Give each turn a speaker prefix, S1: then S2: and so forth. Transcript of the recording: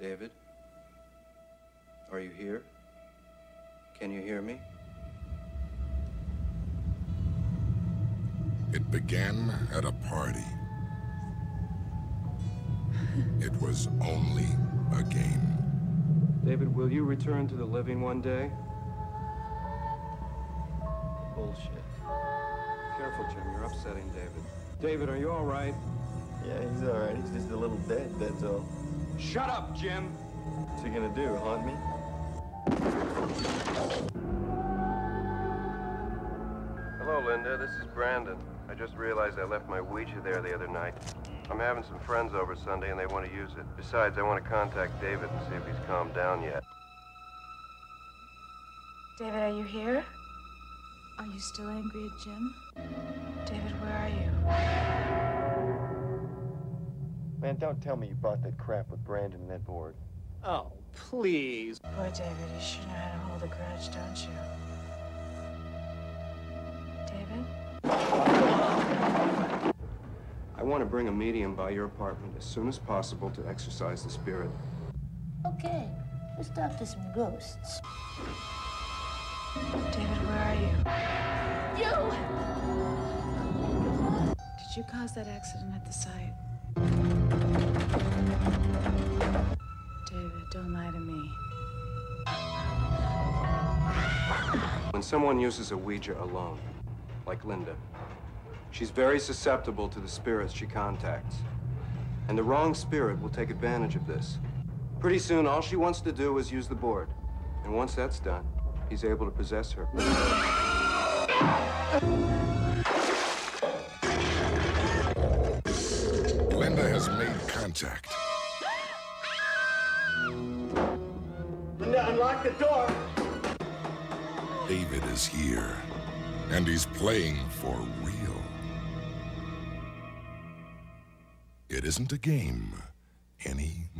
S1: David? Are you here? Can you hear me?
S2: It began at a party. It was only a game.
S1: David, will you return to the living one day? Bullshit. Careful, Jim. You're upsetting David. David, are you all right?
S3: Yeah, he's all right. He's just a little dead, that's all.
S1: Shut up, Jim!
S3: What's he gonna do, haunt me?
S1: Hello, Linda. This is Brandon. I just realized I left my Ouija there the other night. I'm having some friends over Sunday and they want to use it. Besides, I want to contact David and see if he's calmed down yet.
S4: David, are you here?
S5: Are you still angry at Jim?
S4: David, where are you?
S3: Man, don't tell me you bought that crap with Brandon and that board.
S6: Oh, please.
S4: Boy, David, you should know how to hold a grudge, don't you? David?
S1: I want to bring a medium by your apartment as soon as possible to exorcise the spirit.
S7: Okay, let's talk to some ghosts.
S4: David, where are you?
S7: You!
S5: Did you cause that accident at the site? David, don't lie to me.
S1: When someone uses a Ouija alone, like Linda, she's very susceptible to the spirits she contacts. And the wrong spirit will take advantage of this. Pretty soon, all she wants to do is use the board. And once that's done, he's able to possess her.
S2: Made contact.
S3: Linda, unlock the door!
S2: David is here, and he's playing for real. It isn't a game anymore.